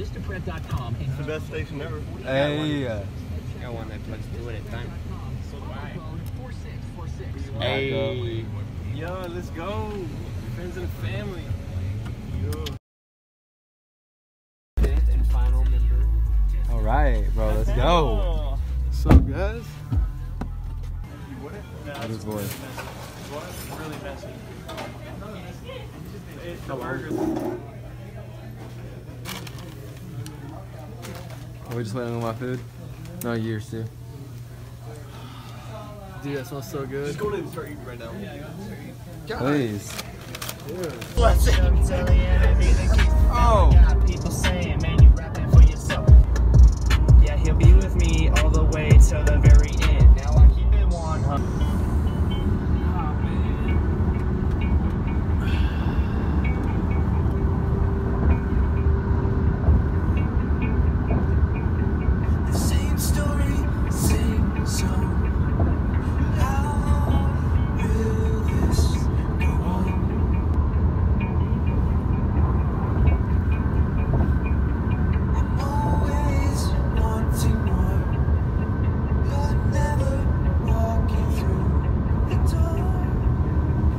Vistaprint.com and It's the best station ever. Hey. I got one that plugs two at a time. code 4646. Hey. Yo, let's go. Friends and family. Yo. Fifth and final member. All right, bro. Let's go. What's up, guys? What? What is voice? What? Really messy. It's the burgers. Are we just waiting on my food? No, yours too. Dude, that smells so good. Just go in and start eating right now. Please. What's up? Tell the enemy the. Oh. People saying, man, you rapping for yourself. Yeah, he'll be with me all the way till the very end. Now I keep it 100.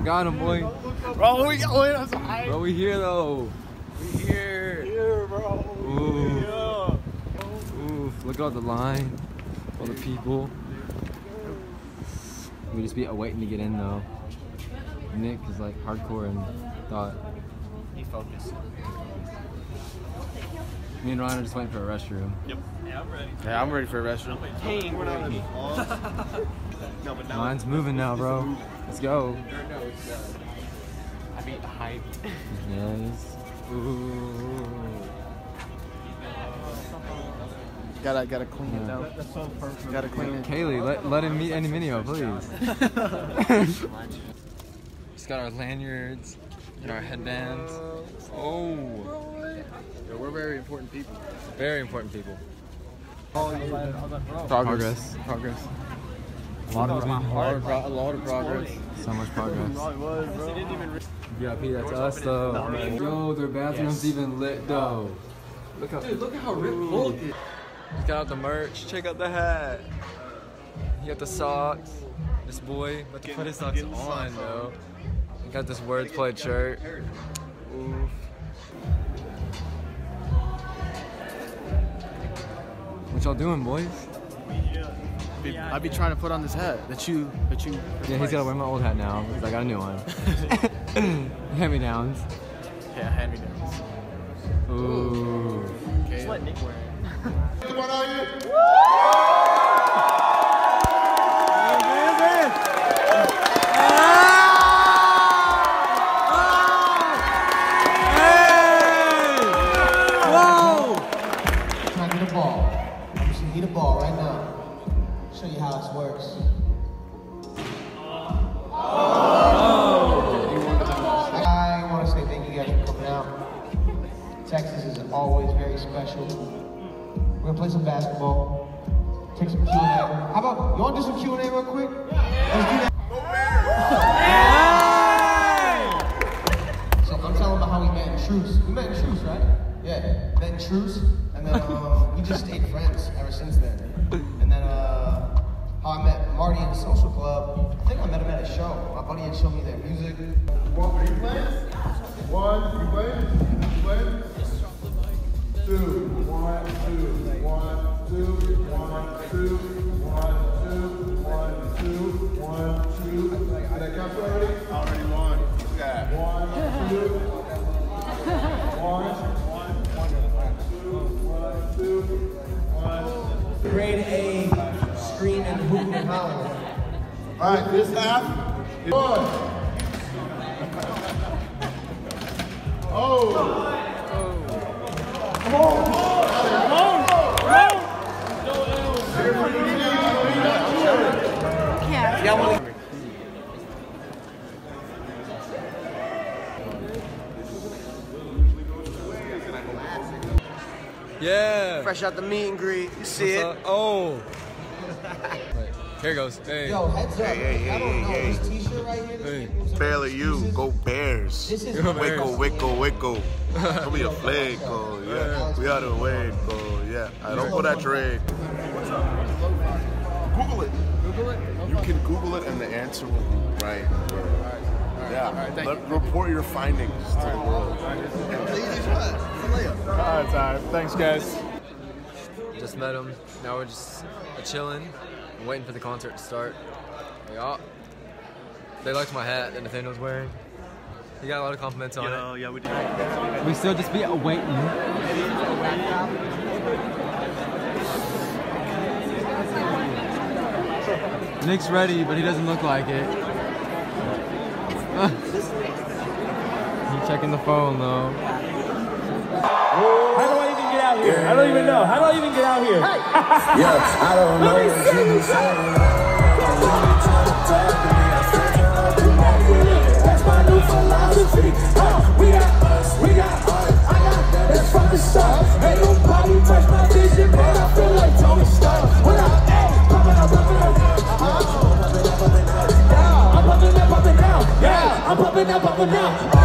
Got him, boy. Bro, we got wait, that's high. Bro, we here though. We here. Here, bro. Ooh. Yeah. Oof, look at all the line. All the people. We just be waiting to get in though. Nick is like hardcore and thought. He focused. Me and Ryan are just waiting for a restroom. Yep. Yeah, I'm ready. Yeah, I'm ready for a restroom. Dang, we're not No, but now. Mine's moving now, bro. Let's go. I beat the hype. Yes. Ooh. Gotta gotta clean it down. That's so perfect. Gotta clean it. Kaylee, let, let him meet Andy Mineo, please. Just got our lanyards and our headbands. Oh, Yo, we're very important people. very important people. Progress. Progress. A lot of, a lot of, a lot of progress. So much progress. was, bro. VIP, that's us though. Yo, their bathroom's even lit though. Look how, dude, look how ripped Hulk is. Just got out the merch. Check out the hat. He got the socks. This boy about to put his socks on socks though. He got this wordplay shirt. Oof. What y'all doing, boys? Be- I'd be trying to put on this hat that you that you. Yeah, he's gotta wear my old hat now because I got a new one. Hand me downs. Yeah, hand me downs. Ooh. Okay. Let Nick wear it. Trying to get a ball. I just need a ball right now. Show you how this works. I want to say thank you guys for coming out. Texas is always very special. We're gonna play some basketball. Take some Q and A. How about you want to do some Q and A real quick? Let's do that. So I'm telling about how we met in Truce. We met in Truce, right? Yeah, met in Truce, and then um, we just stayed friends ever since then. And then uh, how I met Marty in the social club. I think I met him at a show. My buddy had shown me their music. One, are you playing? One, you playing? You playing? Two, one, two, one, two, one, two, one, two, one, two, one, two. Did that count already? Already All right, this half is one. Oh. oh. Yeah. Fresh out the meet and greet. You see What's it. up? Oh. Wait, here goes. Hey. Yo, heads up. Hey, hey, I don't hey, know. hey, This t-shirt right here. this Hey. thing moves Barely you. Go Bears. This is Go Bears. Wicko, wicko, wicko. Come here, flaco. Yeah, we are the way, Yeah, I don't put that trade. Google it. Google it. You can Google it, and the answer will be right. Yeah. Let, report your findings to the world. Alright, time. Thanks, guys. Just met him. Now we're just chilling, waiting for the concert to start. Yeah. They liked my hat that Natanael's wearing. He got a lot of compliments on it. yeah, we did. We still just be waiting. Nick's ready, but he doesn't look like it. He's checking the phone though. How do I even get out here? I don't even know. How do I even get out here? Yeah, I don't know what you was saying. That's my new philosophy. We got us, we got art. I got that. That's from the start. Ain't nobody touch my vision, man. I feel like Tony Stark. When I, hey, pumping up, pumping up. Uh-huh. Yeah, I'm pumping up, pumping out. Yeah, I'm pumping up, pumping out.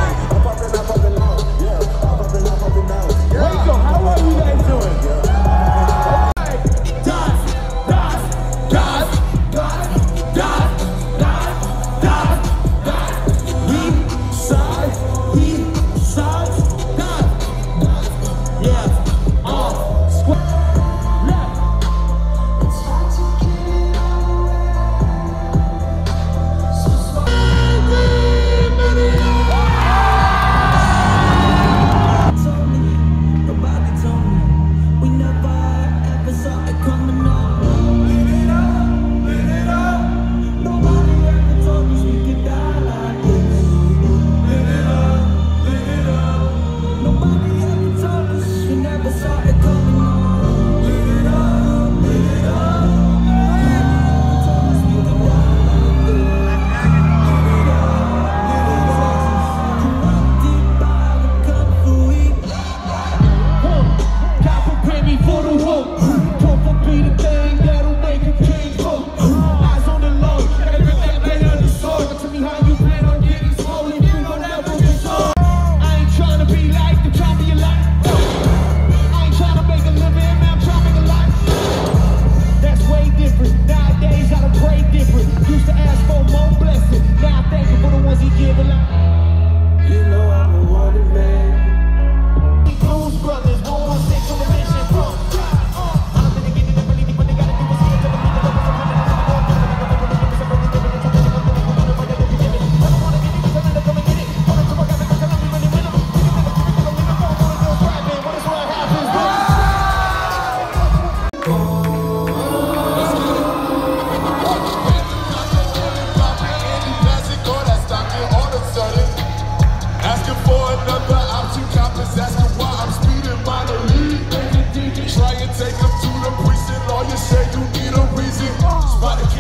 Squad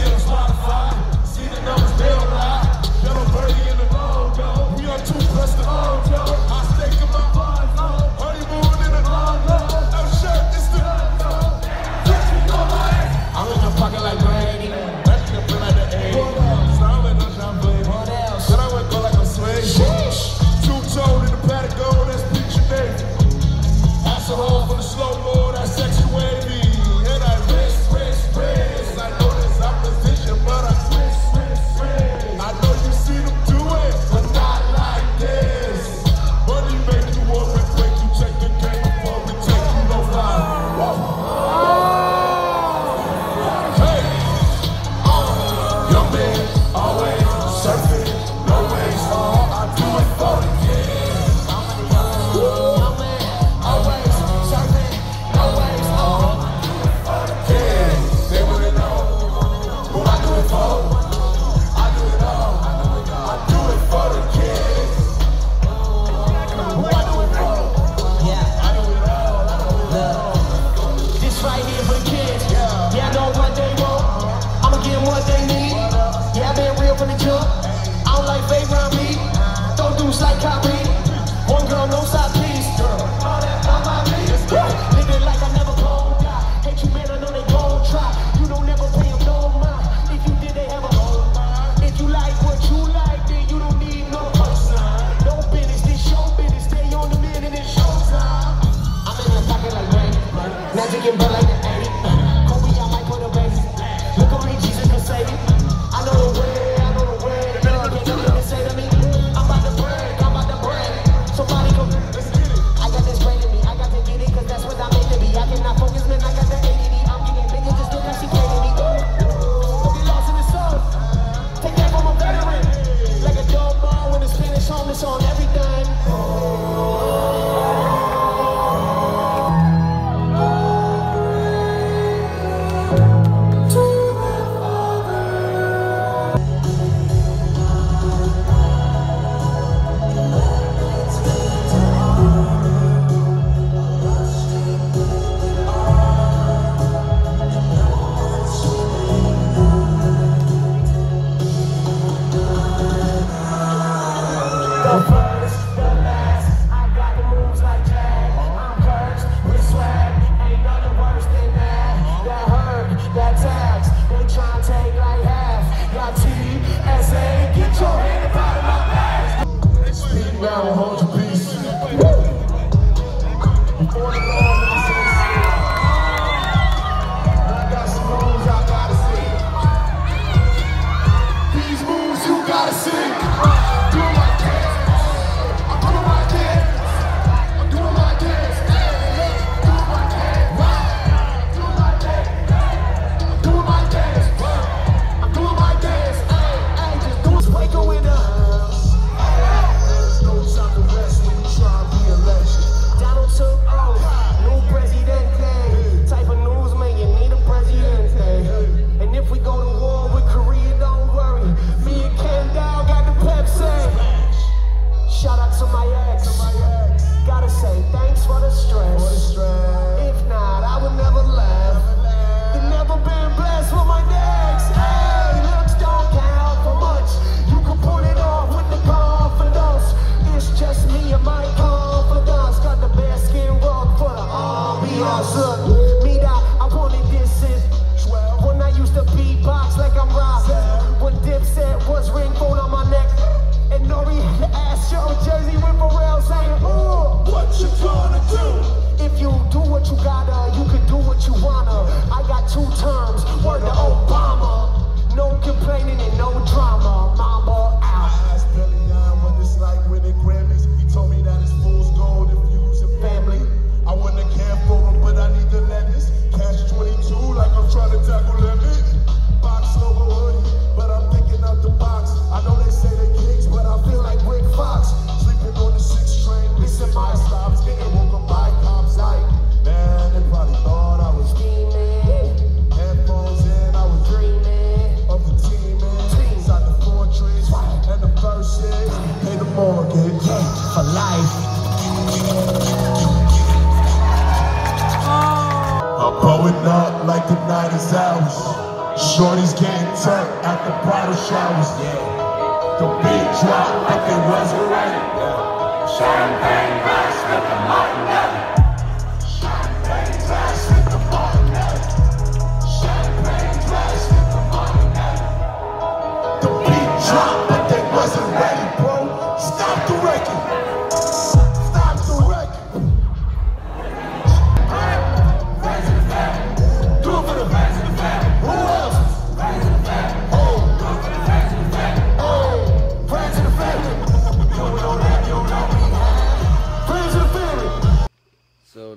rock, rock and.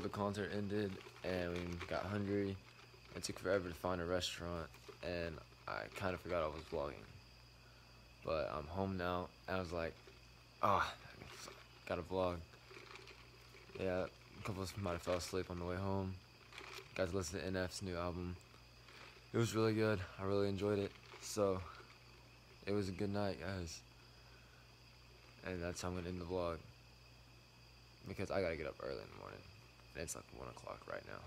the concert ended and we got hungry. It took forever to find a restaurant and I kind of forgot I was vlogging. But I'm home now and I was like, ah, oh, gotta vlog. Yeah, a couple of us might have fell asleep on the way home. Got to listen to NF's new album. It was really good. I really enjoyed it. So, it was a good night, guys. And that's how I'm gonna end the vlog. Because I gotta get up early in the morning it's like 1 o'clock right now.